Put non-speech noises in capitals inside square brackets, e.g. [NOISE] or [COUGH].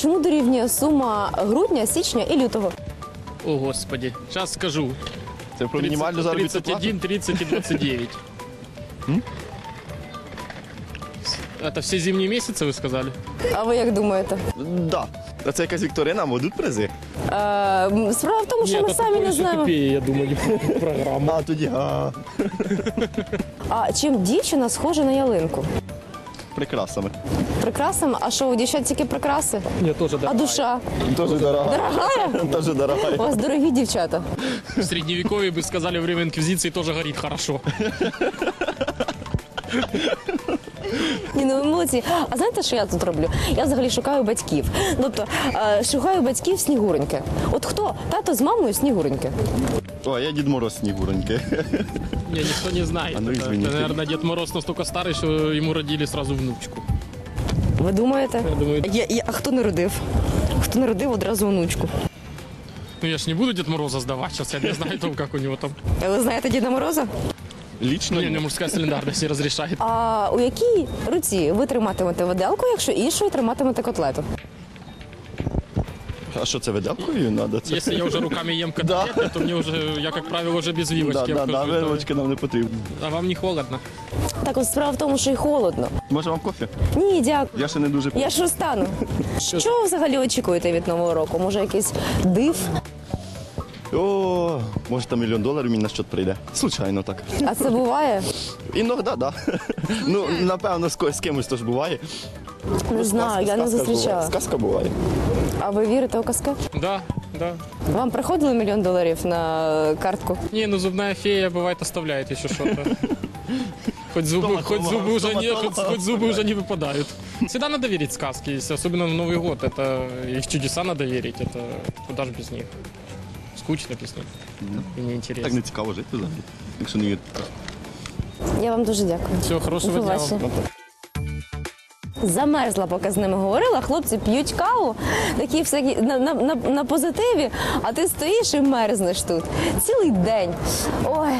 Чому дорівнює сума грудня, січня і лютого? О, господи. Сейчас скажу. Це про мінімальну 30, заробітну плату? 31, 30 и 29. Это все зимние месяцы, вы сказали? А ви як думаєте? Да. А це якась вікторина, будуть призи. Е, м, справа в тому, що ми самі не знаємо. я думаю, не программа. А тоді а, А чим дівчина схожа на ялинку? Прикрасами. Прикрасами? А що у дівчат тільки прикраси? Я тоже, да. А душа? Теж дорога. Дорогая? Теж дорогая. У вас дорогі дівчата. В средневековье бы сказали, время інквізиції тоже горит хорошо. Ні, ну ви молодці. А знаєте, що я тут роблю? Я взагалі шукаю батьків. Тобто е, шукаю батьків снігуреньки. От хто? Тато з мамою снігуреньки. О, я Дід Мороз снігуреньки. Не, никто не знает. А ну, Это- извините. это, наверное, Дед Мороз настолько старый, что ему родили сразу внучку. Ви думаєте? Я думаю, Я, я, а хто народив? Хто народив одразу онучку? ну я ж не буду Дед Мороза сдавать, сейчас я не знаю, там, [LAUGHS] как у него там. А Ви знаєте Діда Мороза? Лічно. Не, мне мужская солидарность не разрешает. А у якій руці ви триматимете виделку, якщо іншою триматимете котлету? А що це виделкою треба? Це... Если я уже руками ем [LAUGHS] котлеты, то мне уже, я, как правило, уже без Да, вилочки. да, да, вилочки нам не потрібно. А вам не холодно? Так от справа в тому, що й холодно. Може вам кофе? Ні, дякую. Я ще не дуже Я ж розтану. [LAUGHS] Що ви взагалі очікуєте від нового року? Може, якийсь див? О, може там мільйон доларів мені на щот прийде. Случайно так. А це буває? Іногда, да. Ну, напевно, з ко- з кимось то ж буває. Не знаю, я не Сказка буває. зустрічала. Сказка буває. А ви вірите у казки? Да, да. Вам приходили мільйон доларів на картку? Не, ну зубная фея бывает оставляет еще что-то. Хоть зубы, хоть зубы уже не, хоть, хоть зубы уже не выпадают. Всегда надо верить в сказки, если особенно в Новый год. Это их чудеса надо верить. Это куда же без них? Скучно без І не інтересно. Так не цікаво жити взагалі. Якщо не вірити. Я вам дуже дякую. Всього хорошого дня. вам. Замерзла, поки з ними говорила. Хлопці п'ють каву, такі всякі на, на, на, на позитиві, а ти стоїш і мерзнеш тут цілий день. Ой,